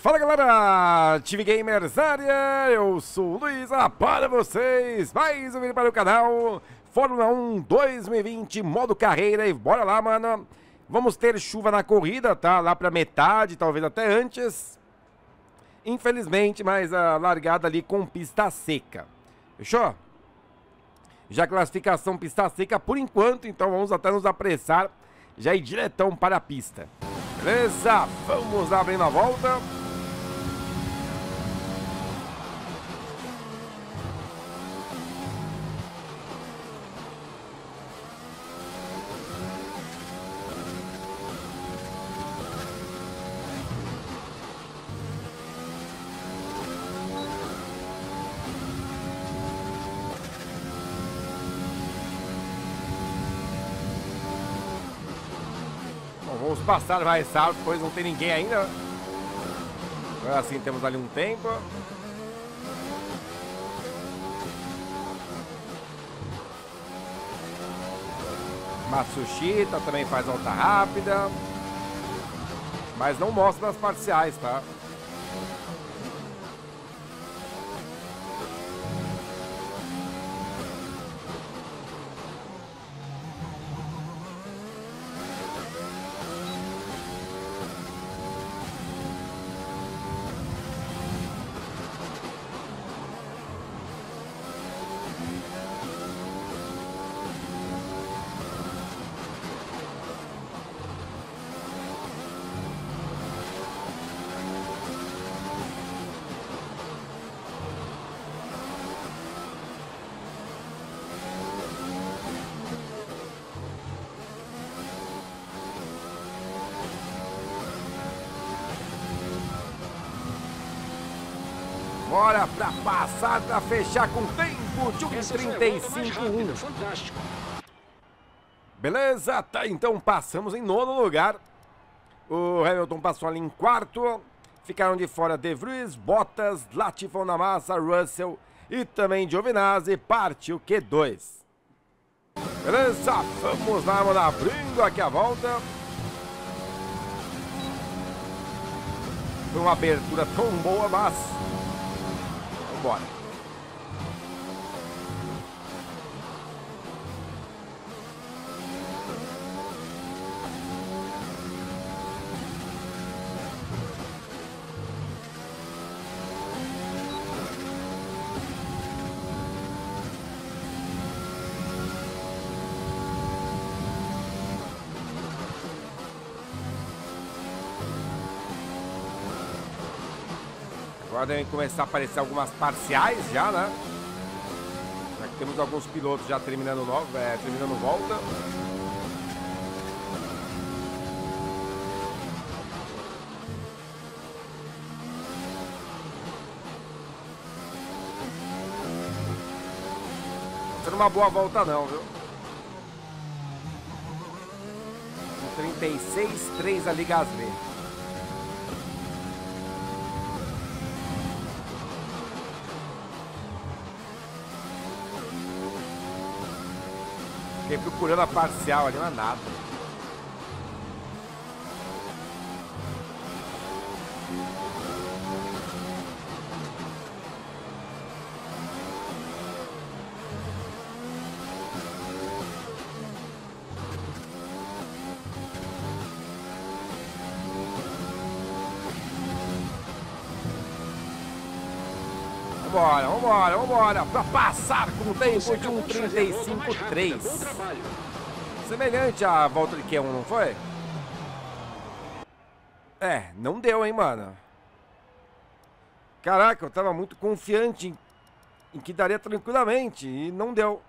Fala galera, TV Gamers área, eu sou o Luiz, ah, para vocês, mais um vídeo para o canal Fórmula 1 2020, modo carreira e bora lá mano! Vamos ter chuva na corrida, tá, lá pra metade, talvez até antes. Infelizmente, mas a largada ali com pista seca. Fechou? Já classificação pista seca por enquanto, então vamos até nos apressar Já ir diretão para a pista. Beleza? Vamos abrindo a volta passar mais rápido, pois não tem ninguém ainda. Agora sim temos ali um tempo. Matsushita também faz volta rápida. Mas não mostra nas parciais, tá? Bora pra pra fechar com tempo de 1,35,1. Fantástico. Beleza, tá, então passamos em nono lugar. O Hamilton passou ali em quarto. Ficaram de fora De Vries, Bottas, Latifi na massa, Russell e também Giovinazzi. Partiu Q2. Beleza, vamos lá, vamos abrindo aqui a volta. Foi uma abertura tão boa, mas Vambora. Devem começar a aparecer algumas parciais já, né? Que temos alguns pilotos já terminando, no, é, terminando volta. Sendo uma boa volta não, viu? 36, 3 ali Gasly. Fiquei procurando a parcial ali, não é nada. Vambora, pra passar com o tempo de um 35-3. Semelhante à volta de Q1, não foi? É, não deu, hein, mano. Caraca, eu tava muito confiante em, em que daria tranquilamente e não deu.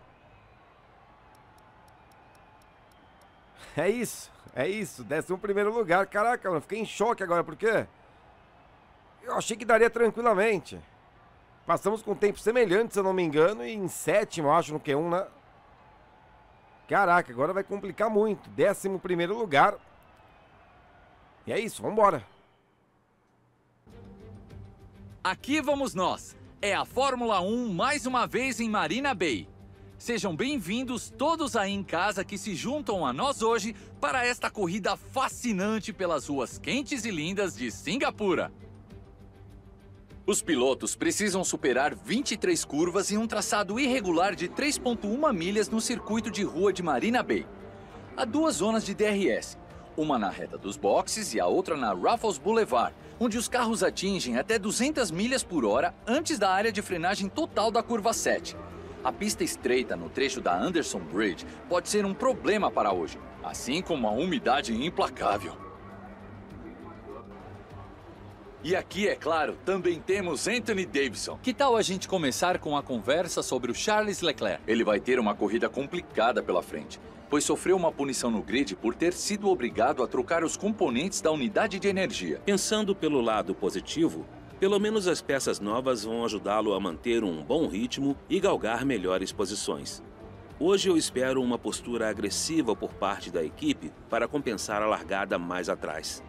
É isso, é isso. Décimo primeiro lugar. Caraca, eu fiquei em choque agora, por quê? Eu achei que daria tranquilamente. Passamos com tempo semelhante, se eu não me engano, e em sétimo, acho, no Q1, né? Caraca, agora vai complicar muito. Décimo primeiro lugar. E é isso, vambora. Aqui vamos nós. É a Fórmula 1 mais uma vez em Marina Bay. Sejam bem-vindos todos aí em casa que se juntam a nós hoje para esta corrida fascinante pelas ruas quentes e lindas de Singapura. Os pilotos precisam superar 23 curvas em um traçado irregular de 3,1 milhas no circuito de rua de Marina Bay. Há duas zonas de DRS, uma na reta dos boxes e a outra na Raffles Boulevard, onde os carros atingem até 200 milhas por hora antes da área de frenagem total da curva 7. A pista estreita no trecho da Anderson Bridge pode ser um problema para hoje, assim como a umidade implacável. E aqui, é claro, também temos Anthony Davidson. Que tal a gente começar com a conversa sobre o Charles Leclerc? Ele vai ter uma corrida complicada pela frente, pois sofreu uma punição no grid por ter sido obrigado a trocar os componentes da unidade de energia. Pensando pelo lado positivo, pelo menos as peças novas vão ajudá-lo a manter um bom ritmo e galgar melhores posições. Hoje eu espero uma postura agressiva por parte da equipe para compensar a largada mais atrás.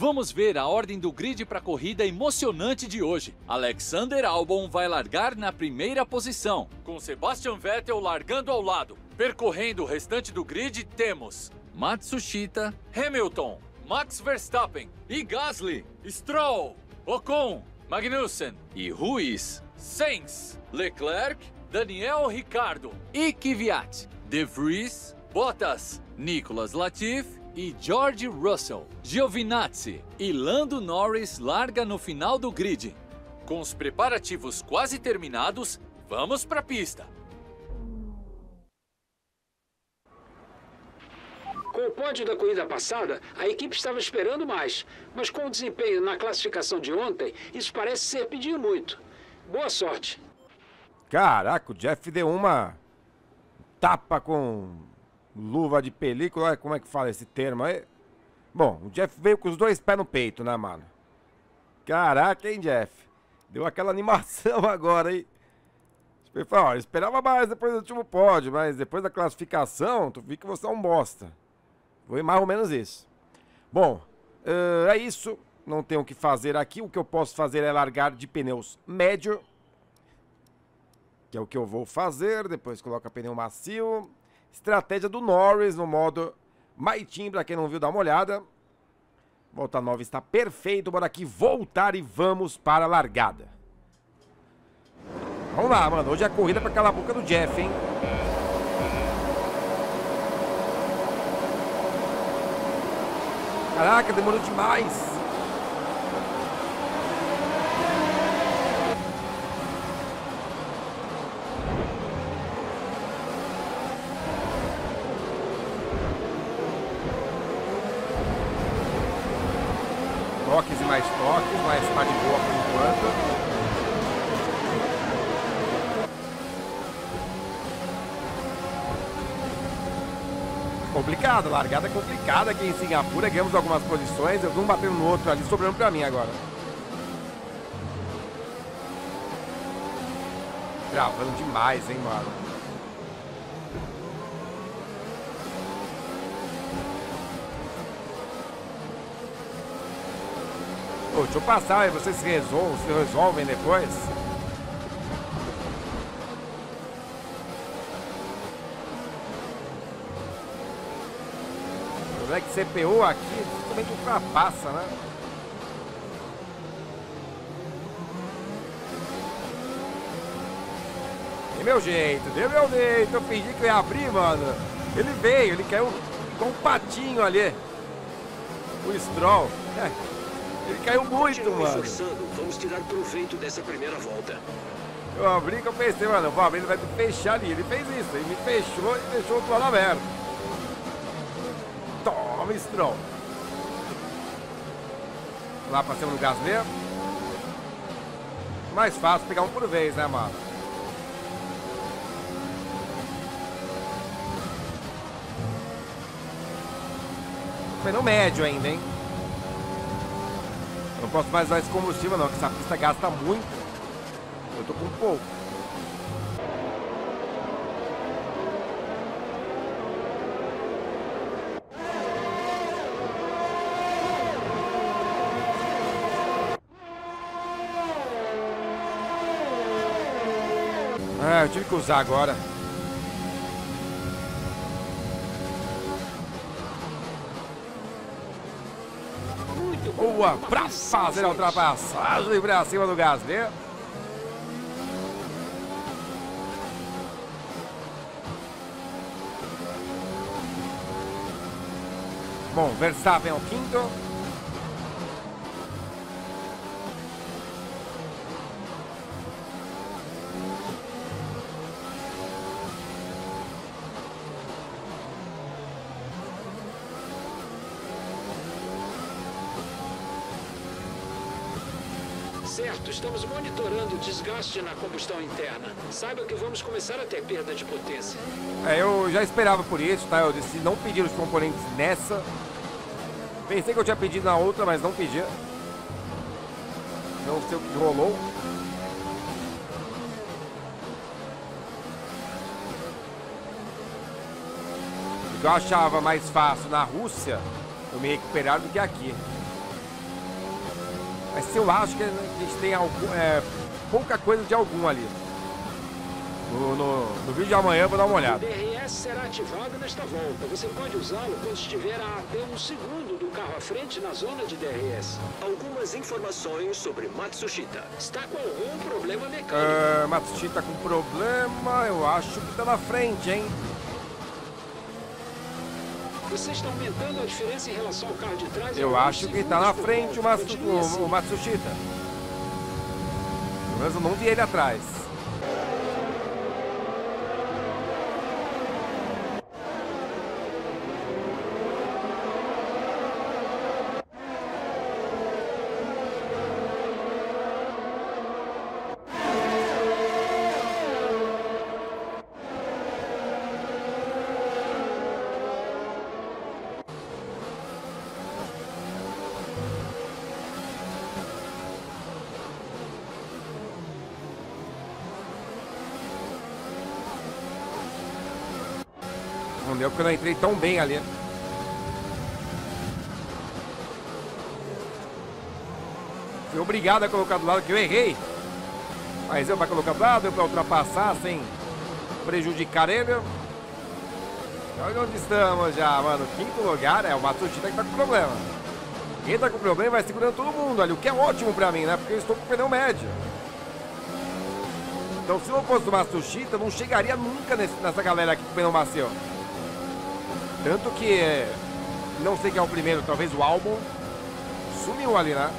Vamos ver a ordem do grid para a corrida emocionante de hoje. Alexander Albon vai largar na primeira posição, com Sebastian Vettel largando ao lado. Percorrendo o restante do grid, temos Matsushita, Hamilton, Max Verstappen e Gasly, Stroll, Ocon, Magnussen e Ruiz, Sainz, Leclerc, Daniel Ricardo e Kvyat, De Vries, Bottas, Nicolas Latifi e George Russell. Giovinazzi e Lando Norris larga no final do grid. Com os preparativos quase terminados, vamos para a pista. Com o pódio da corrida passada, a equipe estava esperando mais, mas com o desempenho na classificação de ontem, isso parece ser pedir muito. Boa sorte. Caraca, o Jeff deu uma tapa com luva de película, como é que fala esse termo aí? Bom, o Jeff veio com os dois pés no peito, né, mano? Caraca, hein, Jeff? Deu aquela animação agora, hein? Eu falei, ó, esperava mais depois do último pódio, mas depois da classificação, tu vi que você é um bosta. Foi mais ou menos isso. Bom, uh, é isso. Não tenho o que fazer aqui. O que eu posso fazer é largar de pneus médio. Que é o que eu vou fazer. Depois coloca pneu macio. Estratégia do Norris no modo My Team, pra quem não viu, dá uma olhada. Volta 9 está perfeito. Bora aqui voltar e vamos para a largada. Vamos lá, mano. Hoje é a corrida para calar a boca do Jeff, hein? Caraca, demorou demais. toques e mais toques, mas está de boa por enquanto. Complicado, largada complicada aqui em Singapura. Ganhamos algumas posições, eu vi um batendo no outro ali, sobrando para mim agora. Gravando demais, hein, mano. Pô, deixa eu passar aí, vocês se resolvem depois. O problema é que CPU aqui simplesmente ultrapassa, né? Deu meu jeito, deu meu jeito. Eu fingi que eu ia abrir, mano. Ele veio, ele caiu com um patinho ali. O Stroll. É. Ele caiu muito, mano. Vamos tirar proveito dessa primeira volta. Eu abri que eu pensei, mano, vou abrir, ele vai fechar ali. Ele fez isso, ele me fechou e deixou o lado aberto. Stroll. Lá pra cima do gás mesmo. Mais fácil pegar um por vez, né, mano? Pneu médio ainda, hein? Eu não posso mais usar esse combustível não, porque essa pista gasta muito. Eu tô com pouco. Tive que usar agora. Boa pra fazer a ultrapassagem pra cima do Gasly. Bom, Verstappen é o quinto. Estamos monitorando o desgaste na combustão interna. Saiba que vamos começar a ter perda de potência. É, eu já esperava por isso, tá? Eu decidi não pedir os componentes nessa. Pensei que eu tinha pedido na outra, mas não pedi. Não sei o que rolou. Eu achava mais fácil na Rússia, eu me recuperar do que aqui. Mas se eu acho que a gente tem algum, é, pouca coisa de algum ali. No, no, no, vídeo de amanhã eu vou dar uma olhada. O DRS será ativado nesta volta. Você pode usá-lo quando estiver a até um segundo do carro à frente na zona de DRS. Algumas informações sobre Matsushita. Está com algum problema mecânico. Uh, Matsushita com problema, eu acho que está na frente, hein? Você está aumentando a diferença em relação ao carro de trás? Eu acho que está na frente o, Matsu, o, o Matsushita. Pelo menos eu não vi ele atrás. Deu porque eu não entrei tão bem ali. Fui obrigado a colocar do lado que eu errei. Mas eu para colocar do lado, eu para ultrapassar sem prejudicar ele. Olha onde estamos já, mano. Quinto lugar é o Matsushita que tá com problema. Quem tá com problema vai segurando todo mundo ali, o que é ótimo pra mim, né? Porque eu estou com pneu médio. Então se não fosse o Matsushita, não chegaria nunca nesse, nessa galera aqui com pneu macio. Tanto que, não sei quem é o primeiro, talvez o álbum, sumiu ali, né?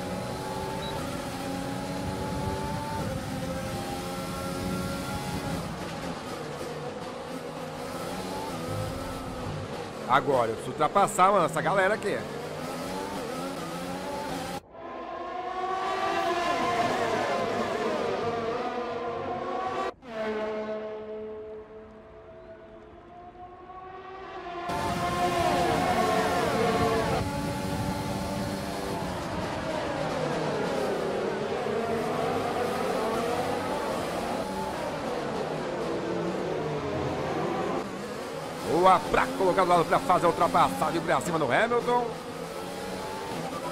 Agora, eu preciso ultrapassar, mano, essa galera aqui. Boa pra colocar do lado pra fazer a ultrapassagem pra cima do Hamilton.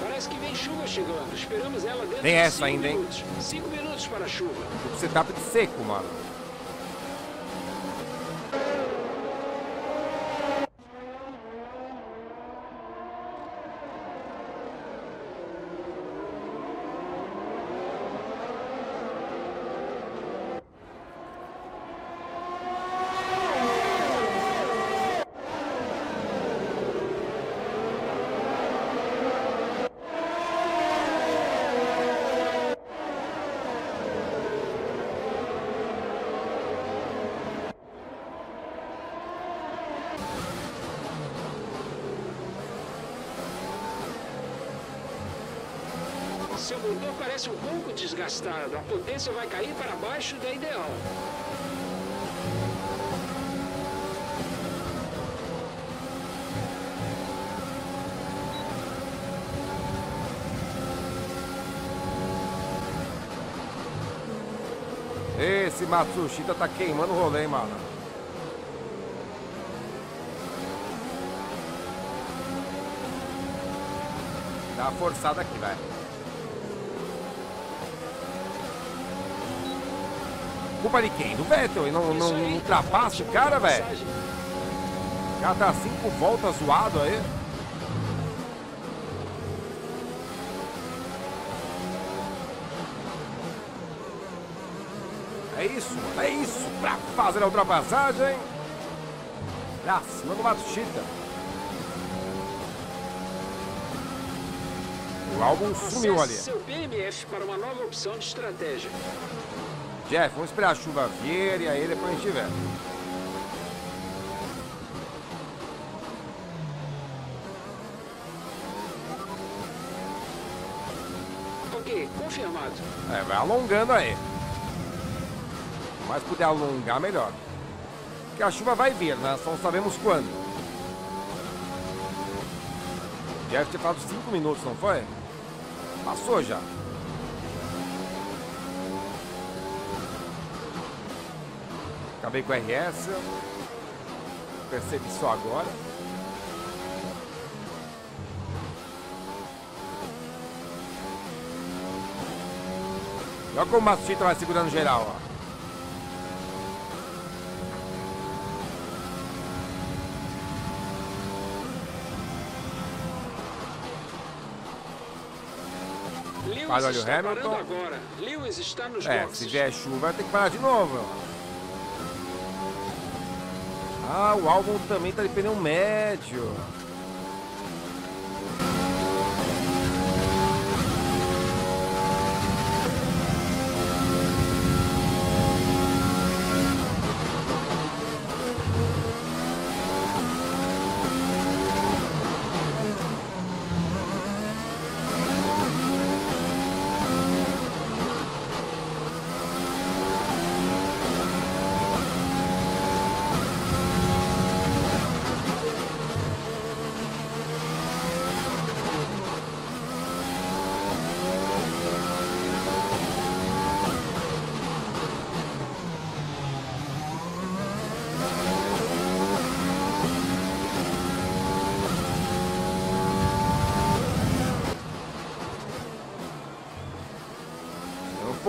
Parece que vem chuva chegando. Esperamos ela dentro Tem de essa cinco ainda, hein? minutos. Cinco minutos para a chuva. O setup de seco, mano. Seu motor parece um pouco desgastado. A potência vai cair para baixo da ideal. Esse Matsushita tá queimando o rolê, hein, mano. Dá uma forçada aqui, vai. Culpa de quem? Do Vettel. E não, não, não ultrapassa o cara, velho. O cara tá cinco voltas zoado aí. É isso. É isso. Pra fazer a ultrapassagem. Pra cima do Matsushita. O álbum sumiu ali. seu BMF para uma nova opção de estratégia. Jeff, vamos esperar a chuva vir e aí depois a gente vê. Ok, confirmado. É, vai alongando aí. Mais puder alongar, melhor. Porque a chuva vai vir, né? Só não sabemos quando. Deve ter falado 5 minutos, não foi? Passou já. Acabei com o RS. Percebi só agora. Olha como o Matsushita vai segurando geral, ó. Lewis Olha, olha o Hamilton. agora. Lewis está nos É, boxes. se vier chuva, vai ter que parar de novo. ó. Ah, o álbum também tá de pneu médio.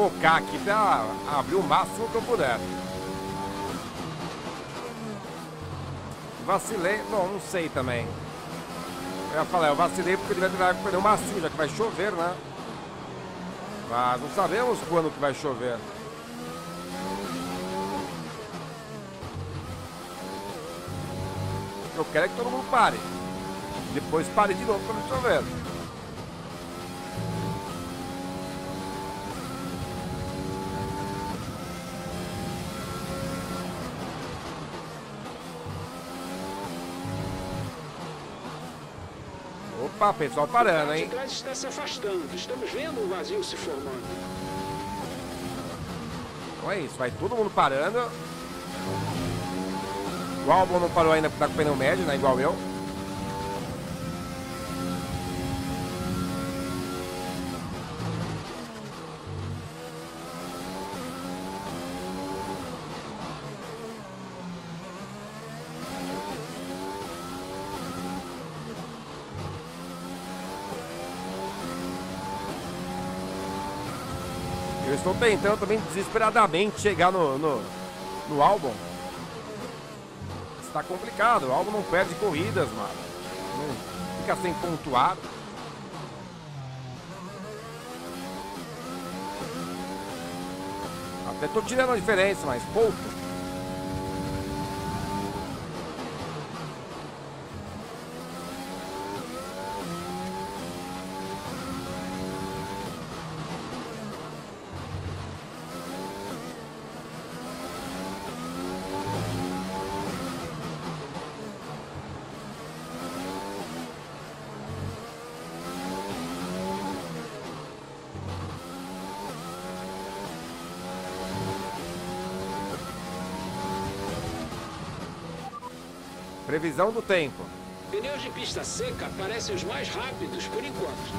Focar aqui pra abrir o máximo que eu puder. Vacilei, bom, não sei também. Eu ia falar, eu vacilei porque ele vai virar com pneu macio, já que vai chover, né? Mas não sabemos quando que vai chover. Eu quero é que todo mundo pare. Depois pare de novo quando chover. Opa, pessoal parando, hein? trás está se afastando. Estamos vendo o vazio se formando. Então é isso, vai todo mundo parando. O álbum não parou ainda porque tá com pneu médio, né? Igual eu. Estou tentando também desesperadamente chegar no, no, no álbum. Está complicado, o álbum não perde corridas, mano. Não fica sem pontuar. Até tô tirando a diferença, mas pouco. Previsão do tempo. Pneus de pista seca parecem os mais rápidos por enquanto.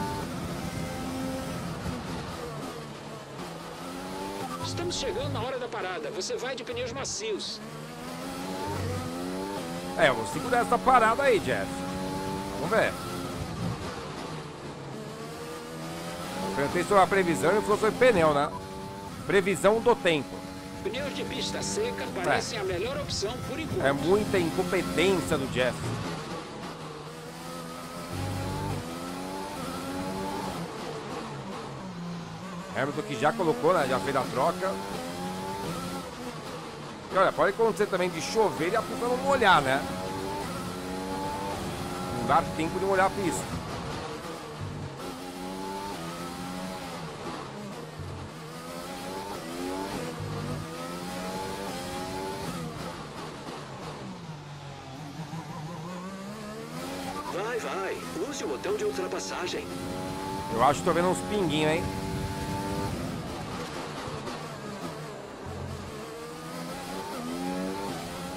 Estamos chegando na hora da parada. Você vai de pneus macios. É, eu vou segurar essa parada aí, Jeff. Vamos ver. Perguntei sobre a previsão e falou sobre pneu, né? Previsão do tempo. Pneus de pista seca parecem a melhor opção por enquanto. É muita incompetência do Jeff. Hamilton que já colocou, né? Já fez a troca. E olha, pode acontecer também de chover e a pista não molhar, né? Não dá tempo de molhar a pista. Vai, vai. Use o botão de ultrapassagem. Eu acho que tô vendo uns pinguinhos, hein?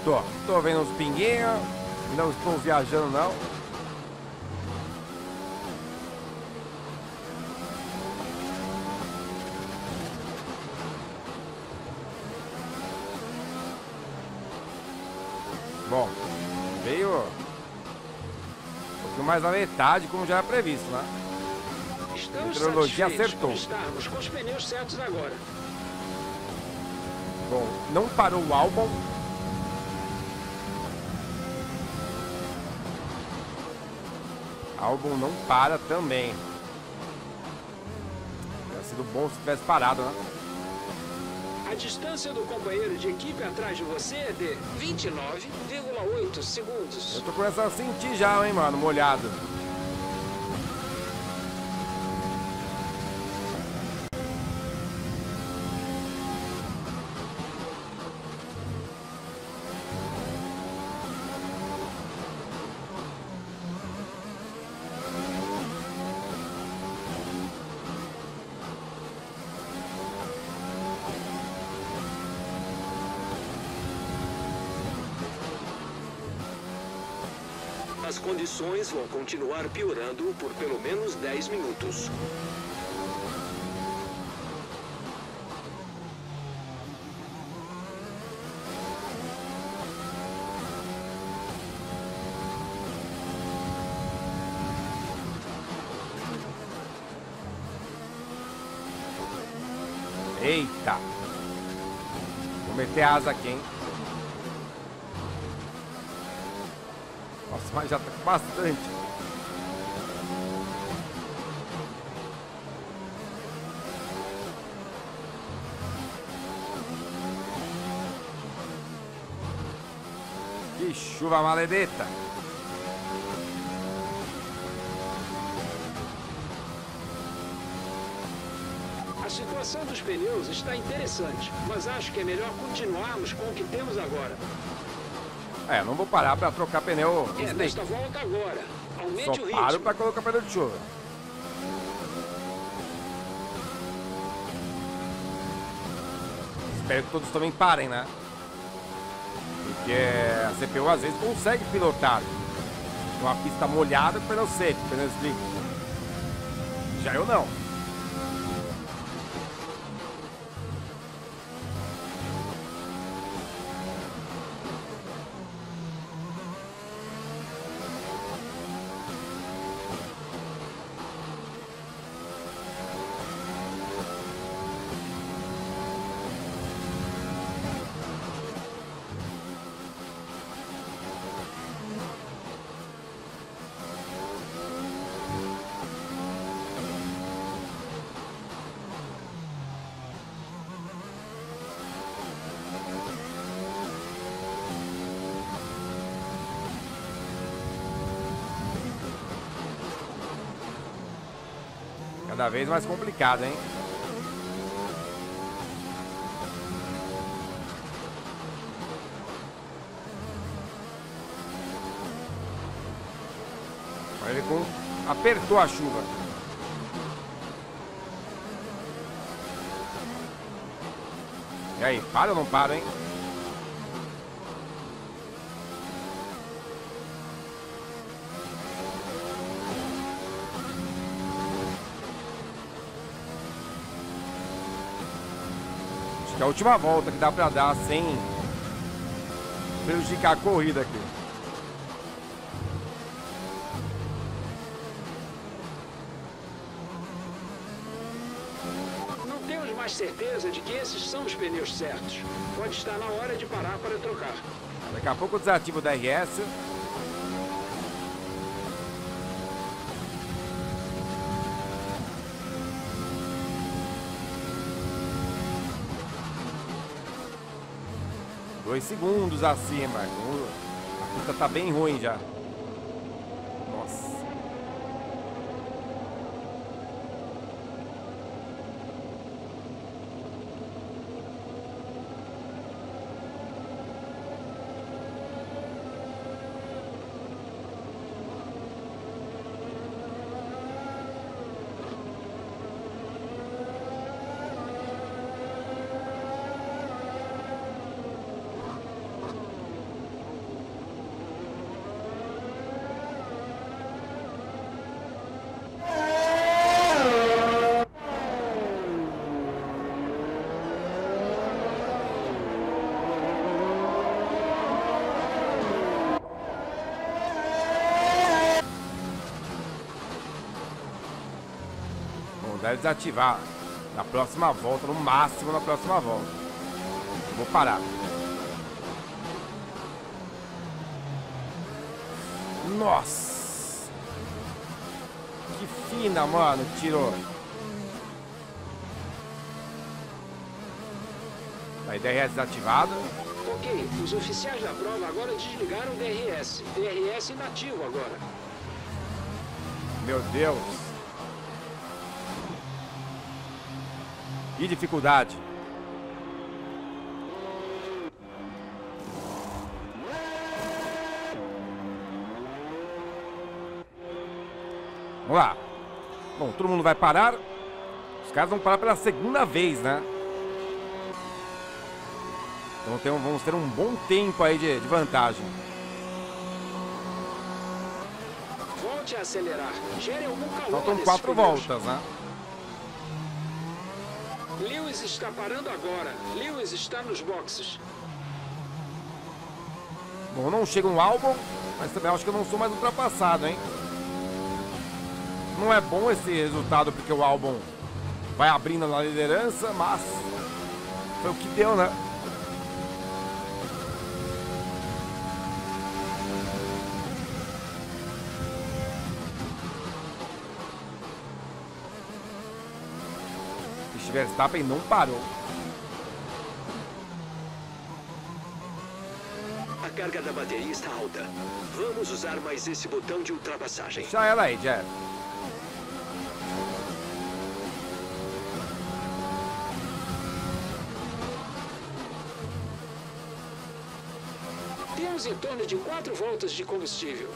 Tô, tô vendo uns pinguinhos. Não estou viajando, não. Bom, veio um pouquinho mais da metade, como já era previsto, né? Estamos Meteorologia satisfeitos acertou. por estarmos com os pneus certos agora. Bom, não parou o álbum. Álbum não para também. Teria sido bom se tivesse parado, né? A distância do companheiro de equipe atrás de você é de 29,8 segundos. Eu tô começando a sentir já, hein, mano, molhado. Condições vão continuar piorando por pelo menos 10 minutos. Eita! Vou meter asa aqui, hein? Nossa, mas já tá bastante. Que chuva maledeta! A situação dos pneus está interessante, mas acho que é melhor continuarmos com o que temos agora. É, não vou parar pra trocar pneu É, nesta volta agora. Aumente Só o ritmo. paro pra colocar pneu de chuva. Espero que todos também parem, né? Porque a CPU às vezes consegue pilotar uma pista molhada com pneu seco, pneu slick. Já eu não. Cada vez mais complicado, hein? Ele apertou a chuva. E aí, para ou não para, hein? A última volta que dá pra dar sem prejudicar a corrida aqui. Não temos mais certeza de que esses são os pneus certos. Pode estar na hora de parar para trocar. Daqui a pouco eu desativo o DRS. Dois segundos acima. A pista tá bem ruim já. Deve desativar na próxima volta, no máximo na próxima volta. Vou parar. Nossa! Que fina, mano, tirou. A DRS desativada. Ok, os oficiais da prova agora desligaram o DRS. DRS inativo agora. Meu Deus. Que dificuldade. Vamos lá. Bom, todo mundo vai parar. Os caras vão parar pela segunda vez, né? Então tem, vamos ter um bom tempo aí de, de vantagem. Volte a acelerar. Faltam quatro voltas, né? Lewis está parando agora. Lewis está nos boxes. Bom, não chega um álbum, mas também acho que eu não sou mais ultrapassado, hein? Não é bom esse resultado porque o álbum vai abrindo na liderança, mas foi o que deu, né? Verstappen não parou. A carga da bateria está alta. Vamos usar mais esse botão de ultrapassagem. Deixa ela aí, Jeff. Temos em torno de quatro voltas de combustível.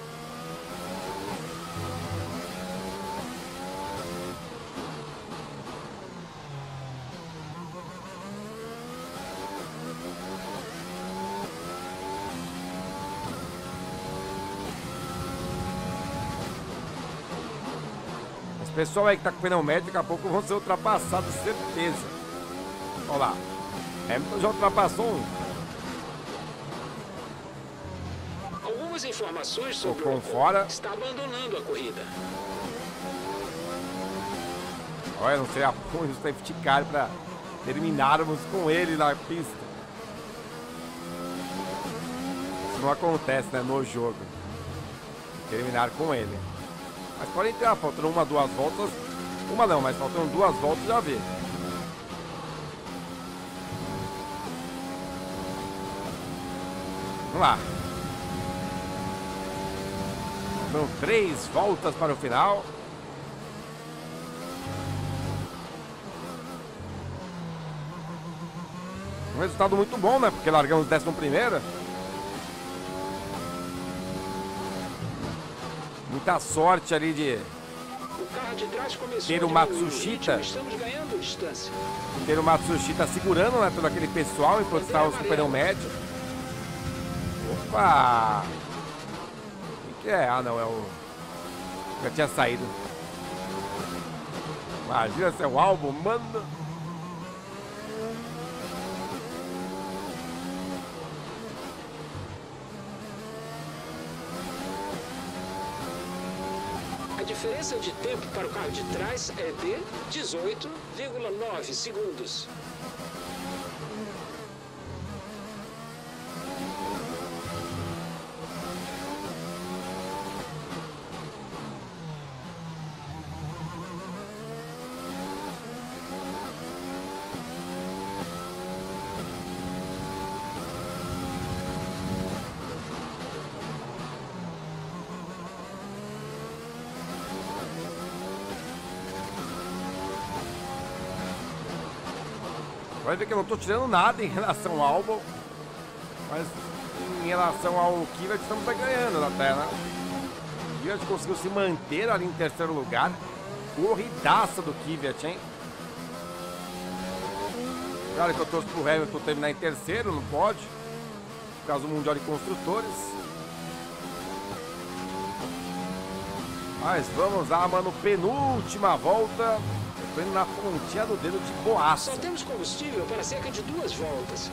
Pessoal aí que tá com pneu médio, daqui a pouco vão ser ultrapassados, certeza. Olha lá. Hamilton já ultrapassou um. Algumas informações sobre Ocon o fora. Está abandonando a corrida. Olha, não sei apoio do safety car pra terminarmos com ele na pista. Isso não acontece, né, no jogo. Terminar com ele. Mas pode entrar, faltando uma, duas voltas. Uma não, mas faltando duas voltas já vê. Vamos lá. São três voltas para o final. Um resultado muito bom, né? Porque largamos décimo primeiro. Muita sorte ali de O carro de trás começou Ter o Matsushita. ter o Matsushita segurando, né? Todo aquele pessoal enquanto estávamos com o pneu médio. Opa! O que, que é? Ah, não, é o. Já tinha saído. Imagina se é o álbum, mano. Diferença de tempo para o carro de trás é de 18,9 segundos. Vai ver que eu não tô tirando nada em relação ao Albon. Mas em relação ao Kvyat, estamos ganhando na tela. O Kvyat conseguiu se manter ali em terceiro lugar. Corridaça do Kvyat, hein? Claro que eu torço pro Hamilton terminar em terceiro, não pode. Por causa do Mundial de Construtores. Mas vamos lá, mano. Penúltima volta. Indo na pontinha do dedo de boaça. Só temos combustível para cerca de duas voltas.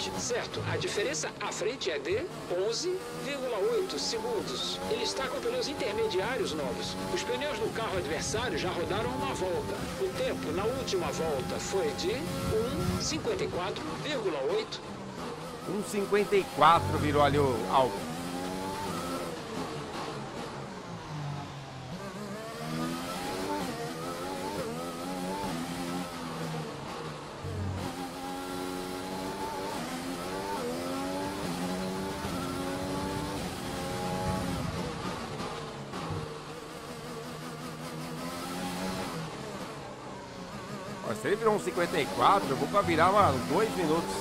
Frente, certo? A diferença à frente é de 11,8 segundos. Ele está com pneus intermediários novos. Os pneus do carro adversário já rodaram uma volta. O tempo na última volta foi de 1,54,8 1,54 virou ali o Albon. Virou um 54, eu vou pra virar, mano, dois minutos.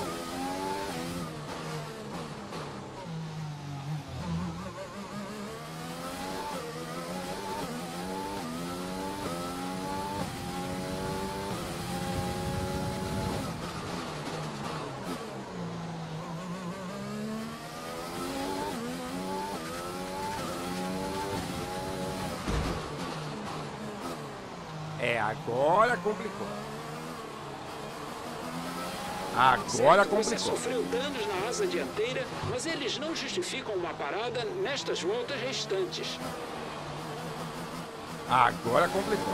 É, agora complicou. Agora Você complicou. sofreu danos na asa dianteira, mas eles não justificam uma parada nestas voltas restantes. Agora complicou.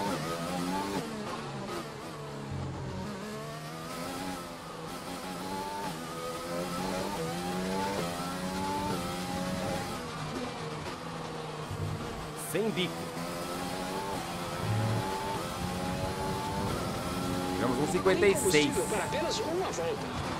56. combustível para apenas uma volta.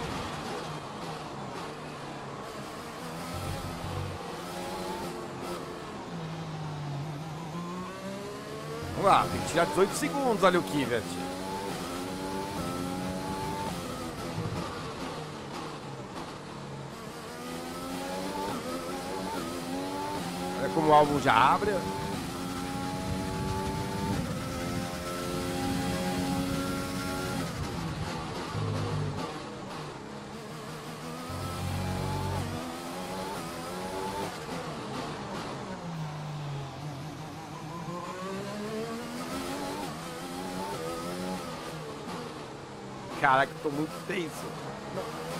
Vamos lá, tem que tirar 18 segundos ali o Kvyat. Olha como o álbum já abre. Caraca, tô muito tenso.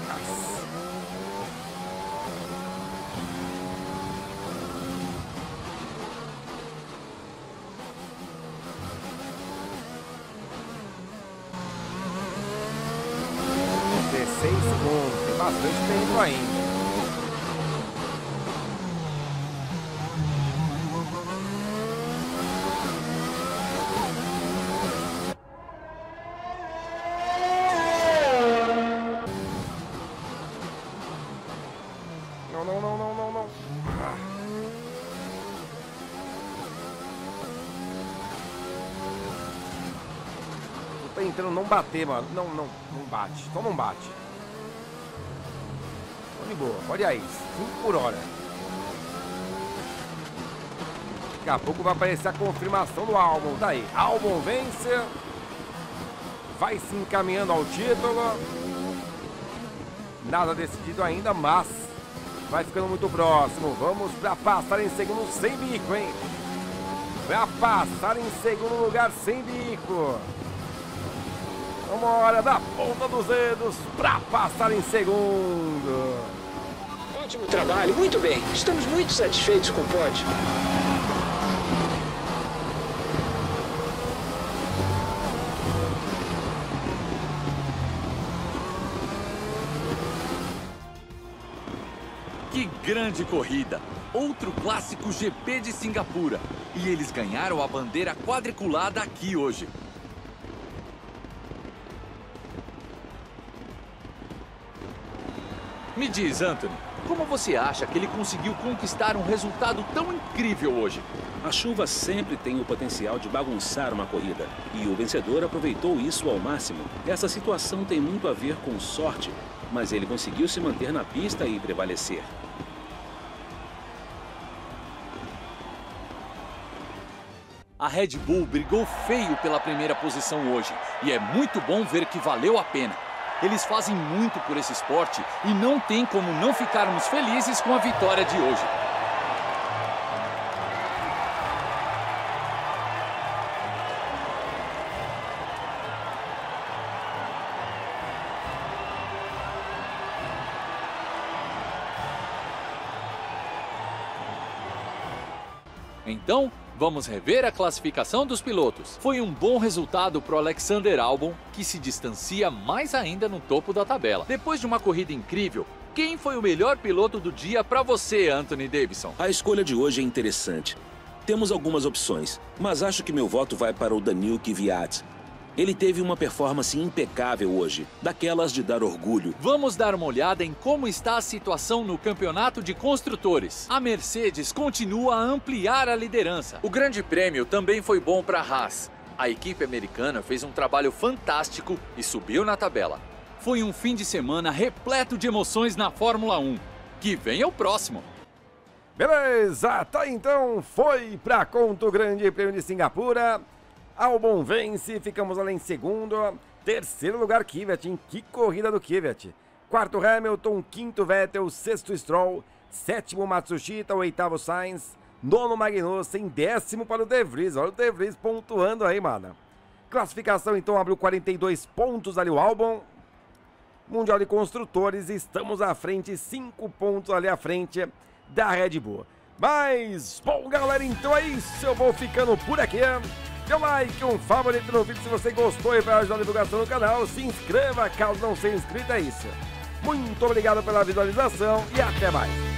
Nossa. Dezesseis segundos, tem bastante tempo ainda. Tentando não bater, mano. Não, não, não bate. Só não bate. Tô de boa. Olha aí. 5 por hora. Daqui a pouco vai aparecer a confirmação do álbum. Tá aí. Álbum vence. Vai se encaminhando ao título. Nada decidido ainda, mas vai ficando muito próximo. Vamos para passar em segundo sem bico, hein? Para passar em segundo lugar sem bico. Uma hora da ponta dos dedos para passar em segundo. Ótimo trabalho, muito bem. Estamos muito satisfeitos com o pódio. Que grande corrida! Outro clássico GP de Singapura. E eles ganharam a bandeira quadriculada aqui hoje. Me diz, Anthony, como você acha que ele conseguiu conquistar um resultado tão incrível hoje? A chuva sempre tem o potencial de bagunçar uma corrida, e o vencedor aproveitou isso ao máximo. Essa situação tem muito a ver com sorte, mas ele conseguiu se manter na pista e prevalecer. A Red Bull brigou feio pela primeira posição hoje, e é muito bom ver que valeu a pena. Eles fazem muito por esse esporte e não tem como não ficarmos felizes com a vitória de hoje. Então, vamos rever a classificação dos pilotos. Foi um bom resultado para Alexander Albon, que se distancia mais ainda no topo da tabela. Depois de uma corrida incrível, quem foi o melhor piloto do dia para você, Anthony Davidson? A escolha de hoje é interessante. Temos algumas opções, mas acho que meu voto vai para o Daniel Kvyat. Ele teve uma performance impecável hoje, daquelas de dar orgulho. Vamos dar uma olhada em como está a situação no campeonato de construtores. A Mercedes continua a ampliar a liderança. O Grande Prêmio também foi bom para a Haas. A equipe americana fez um trabalho fantástico e subiu na tabela. Foi um fim de semana repleto de emoções na Fórmula 1. Que venha o próximo! Beleza, tá então, foi pra conta o Grande Prêmio de Singapura. Albon vence, ficamos lá em segundo. Terceiro lugar, Kvyat, em que corrida do Kvyat. Quarto, Hamilton. Quinto, Vettel. Sexto, Stroll. Sétimo, Matsushita. Oitavo, Sainz. Nono, Magnussen. Décimo para o De Vries. Olha o De Vries pontuando aí, mano. Classificação, então, abriu 42 pontos ali o Albon. Mundial de Construtores, estamos à frente, 5 pontos ali à frente da Red Bull. Mas, bom, galera, então é isso. Eu vou ficando por aqui. Um like, um favorito no vídeo se você gostou e vai ajudar a divulgação do canal. Se inscreva caso não seja inscrito, é isso. Muito obrigado pela visualização e até mais.